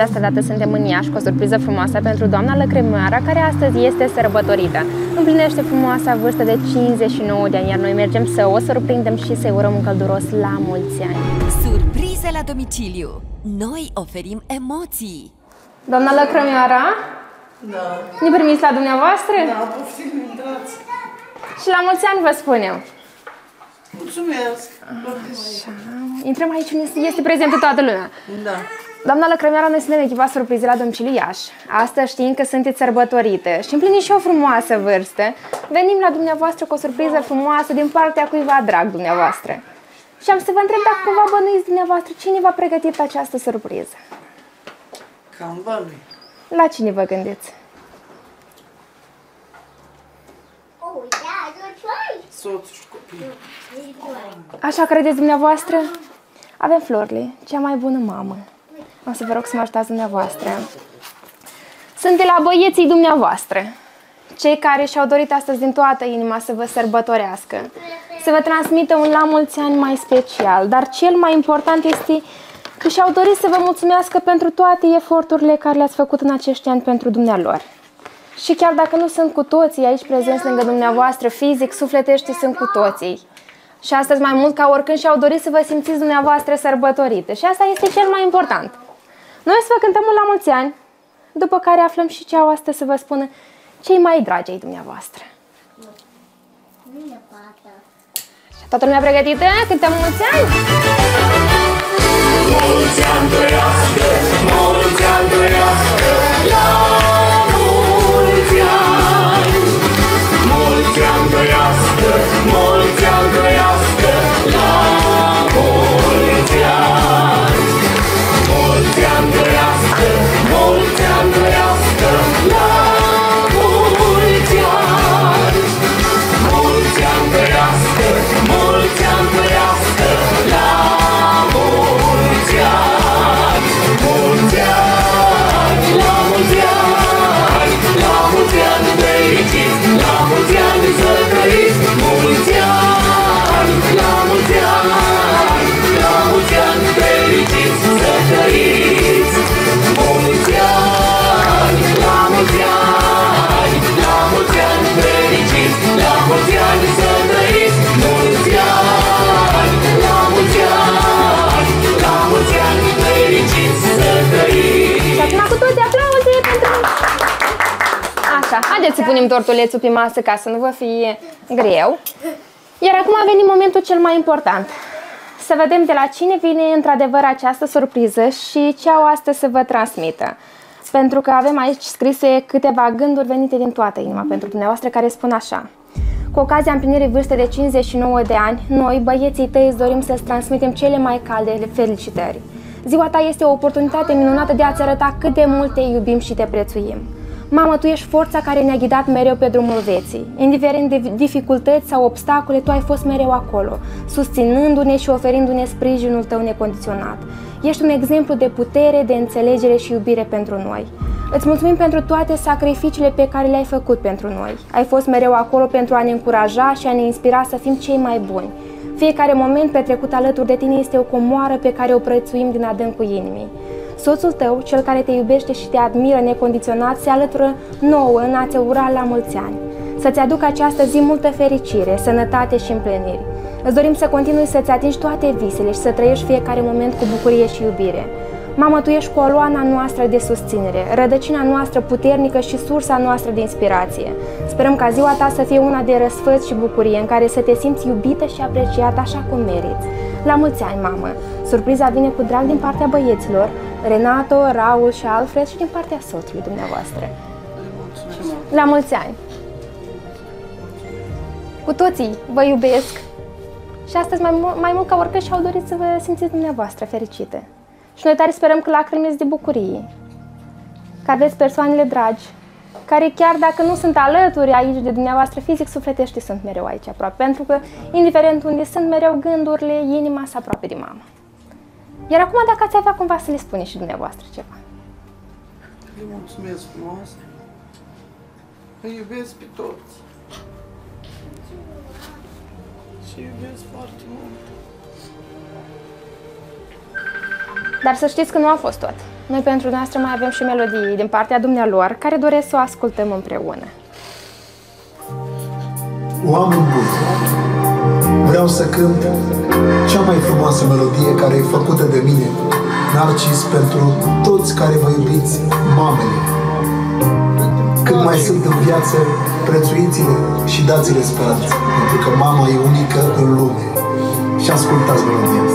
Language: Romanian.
această dată suntem în Iași cu o surpriză frumoasă pentru doamna Lăcrămioara, care astăzi este sărbătorită. Împlinește frumoasa vârstă de 59 de ani, iar noi mergem să o surprindem și să-i urăm un călduros la mulți ani. Surprize la domiciliu. Noi oferim emoții. Doamna Lăcrămioara, Da. ne primiți la dumneavoastră? Da, poftim, intrați. Și la mulți ani vă spunem. Mulțumesc. Intrăm aici unde este prezentă toată lumea. Da. Doamna Lăcrămioara, noi suntem echipa surprize la domiciliu Iași. Astăzi știind că sunteți sărbătorite și împliniți și o frumoasă vârstă, venim la dumneavoastră cu o surpriză frumoasă din partea cuiva drag dumneavoastră. Și am să vă întreb dacă vă bănuiți dumneavoastră cine v-a pregătit această surpriză. Cam bănui. La cine vă gândiți? Oh, yeah, good choice. Soțul și copii. Așa credeți dumneavoastră? Avem Florli, cea mai bună mamă. O să vă rog să mă ajutați dumneavoastră. Sunt de la băieții dumneavoastră. Cei care și-au dorit astăzi din toată inima să vă sărbătorească. Să vă transmită un la mulți ani mai special. Dar cel mai important este că și-au dorit să vă mulțumească pentru toate eforturile care le-ați făcut în acești ani pentru dumnealor. Și chiar dacă nu sunt cu toții aici prezenți lângă dumneavoastră, fizic, sufletește sunt cu toții. Și astăzi mai mult ca oricând și-au dorit să vă simțiți dumneavoastră sărbătorite. Și asta este cel mai important. Noi să vă cântăm un la mulți ani, după care aflăm și ce au astăzi să vă spună cei mai dragi ai dumneavoastră. Bine, pată. Toată lumea pregătită? Cântăm mulți ani? Mulți ani haideți să punem tortulețul pe masă ca să nu vă fie greu. Iar acum a venit momentul cel mai important. Să vedem de la cine vine într-adevăr această surpriză și ce au astăzi să vă transmită. Pentru că avem aici scrise câteva gânduri venite din toată inima pentru dumneavoastră care spun așa. Cu ocazia împlinirii vârstei de 59 de ani, noi, băieții tăi, îți dorim să-ți transmitem cele mai calde felicitări. Ziua ta este o oportunitate minunată de a-ți arăta cât de mult te iubim și te prețuim. Mamă, tu ești forța care ne-a ghidat mereu pe drumul vieții. Indiferent de dificultăți sau obstacole, tu ai fost mereu acolo, susținându-ne și oferindu-ne sprijinul tău necondiționat. Ești un exemplu de putere, de înțelegere și iubire pentru noi. Îți mulțumim pentru toate sacrificiile pe care le-ai făcut pentru noi. Ai fost mereu acolo pentru a ne încuraja și a ne inspira să fim cei mai buni. Fiecare moment petrecut alături de tine este o comoară pe care o prețuim din adâncul inimii. Soțul tău, cel care te iubește și te admiră necondiționat, se alătură nouă în a-ți ura la mulți ani. Să-ți aducă această zi multă fericire, sănătate și împliniri. Îți dorim să continui să-ți atingi toate visele și să trăiești fiecare moment cu bucurie și iubire. Mamă, tu ești coloana noastră de susținere, rădăcina noastră puternică și sursa noastră de inspirație. Sperăm ca ziua ta să fie una de răsfăț și bucurie, în care să te simți iubită și apreciată așa cum meriți. La mulți ani, mamă! Surpriza vine cu drag din partea băieților, Renato, Raul și Alfred și din partea soțului dumneavoastră. La mulți ani! Cu toții vă iubesc și astăzi mai, mu- mai mult ca oricând și-au dorit să vă simțiți dumneavoastră fericite. Și noi tare sperăm că lacrimile de bucurie, că aveți persoanele dragi, care chiar dacă nu sunt alături aici de dumneavoastră fizic, sufletește sunt mereu aici aproape. Pentru că, indiferent unde sunt, mereu gândurile, inima să aproape de mamă. Iar acum, dacă ați avea cumva să le spuneți și dumneavoastră ceva. Le mulțumesc frumos. Îi iubesc pe toți. Și iubesc foarte mult. Dar să știți că nu a fost tot. Noi pentru noastră mai avem și melodii din partea dumnealor care doresc să o ascultăm împreună. Oameni buni, vreau să cânt cea mai frumoasă melodie care e făcută de mine, Narcis, pentru toți care vă iubiți mamele. Cât mai sunt în viață, prețuiți-le și dați-le speranță, pentru că mama e unică în lume. Și ascultați melodia